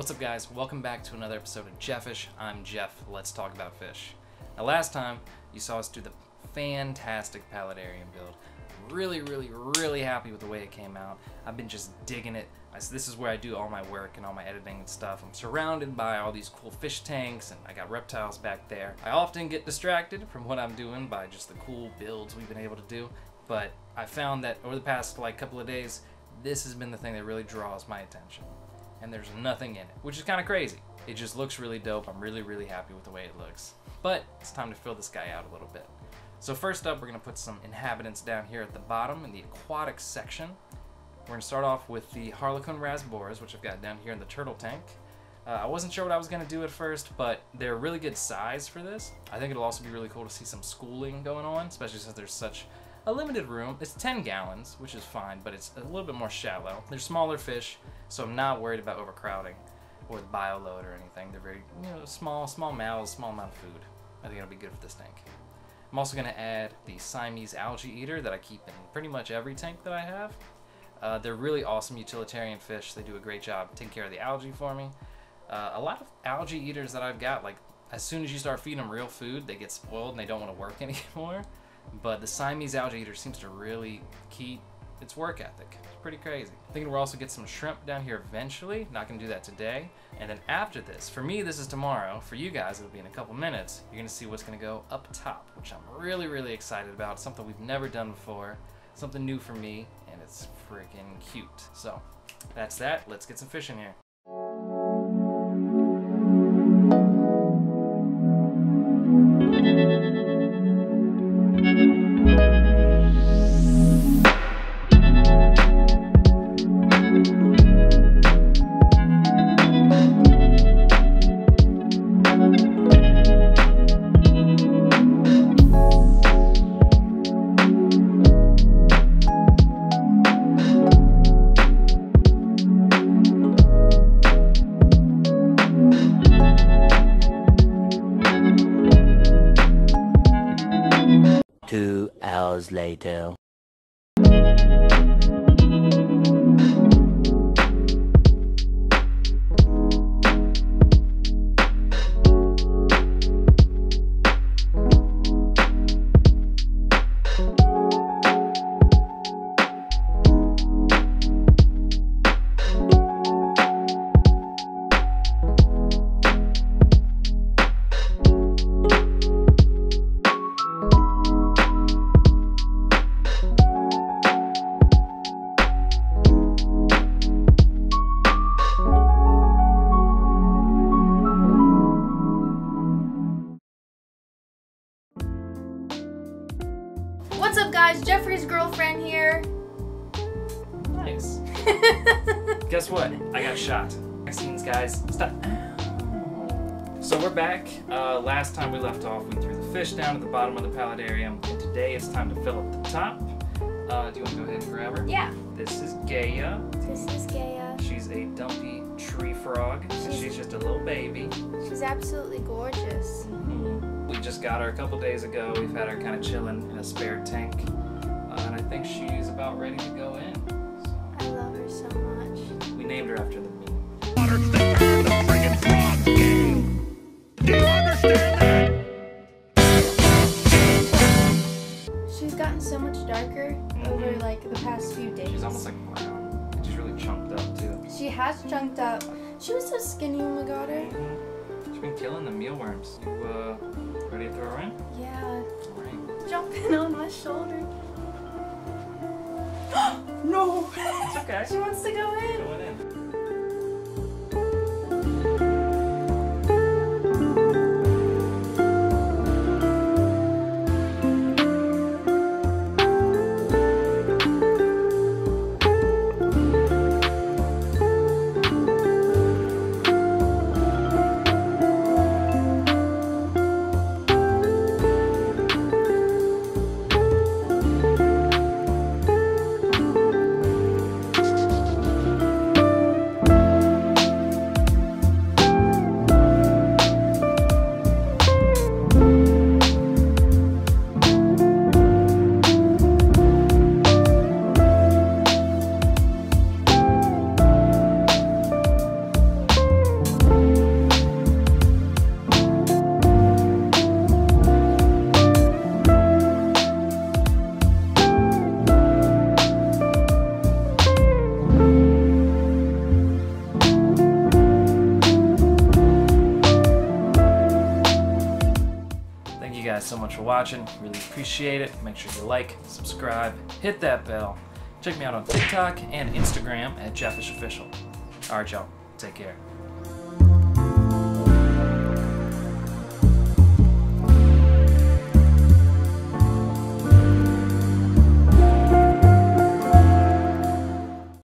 What's up, guys? Welcome back to another episode of Jeffish. I'm Jeff. Let's talk about fish. Now, last time you saw us do the fantastic paludarium build. Really, really, really happy with the way it came out. I've been just digging it. I, this is where I do all my work and all my editing and stuff. I'm surrounded by all these cool fish tanks, and I got reptiles back there. I often get distracted from what I'm doing by just the cool builds we've been able to do, but I found that over the past like couple of days, this has been the thing that really draws my attention and there's nothing in it, which is kind of crazy. It just looks really dope. I'm really, really happy with the way it looks. But it's time to fill this guy out a little bit. So first up, we're gonna put some inhabitants down here at the bottom in the aquatic section. We're gonna start off with the Harlequin rasboras, which I've got down here in the turtle tank. Uh, I wasn't sure what I was gonna do at first, but they're really good size for this. I think it'll also be really cool to see some schooling going on, especially since there's such a limited room. It's 10 gallons, which is fine, but it's a little bit more shallow. They're smaller fish, so I'm not worried about overcrowding or the bio load or anything. They're very, you know, small, small mouths, small amount of food. I think it'll be good for this tank. I'm also going to add the Siamese algae eater that I keep in pretty much every tank that I have. Uh, they're really awesome utilitarian fish. They do a great job taking care of the algae for me. Uh, a lot of algae eaters that I've got, like as soon as you start feeding them real food, they get spoiled and they don't want to work anymore. But the Siamese algae eater seems to really keep its work ethic. It's pretty crazy. Thinking we'll also get some shrimp down here eventually. Not gonna do that today. And then after this, for me this is tomorrow. For you guys it'll be in a couple minutes. You're gonna see what's gonna go up top, which I'm really, really excited about. Something we've never done before. Something new for me, and it's freaking cute. So that's that. Let's get some fish in here. Two hours later. Up, guys? Jeffrey's girlfriend here. Nice. Guess what? I got shot. Vaccines, guys. Stop. So we're back. Uh, last time we left off, we threw the fish down at the bottom of the paludarium, and today it's time to fill up the top. Uh, do you want to go ahead and grab her? Yeah. This is Gaia. This is Gaia. She's a dumpy tree frog, and she's just a little baby. She's absolutely gorgeous. We just got her a couple days ago. We've had her kind of chilling in a spare tank, uh, and I think she's about ready to go in. I love her so much. We named her after the meme. Water's thicker than friggin' frog game. Do you understand that? She's gotten so much darker over like the past few days. She's almost like brown. She's really chunked up too. She has chunked up. She was so skinny when we got her. She's been killing the mealworms. You uh, ready to throw her in? Yeah. Jumping on my shoulder. no. It's okay. she wants to go in. Going in. So much for watching. Really appreciate it. Make sure you like, subscribe, hit that bell. Check me out on TikTok and Instagram at JeffishOfficial. All right, y'all. Take care.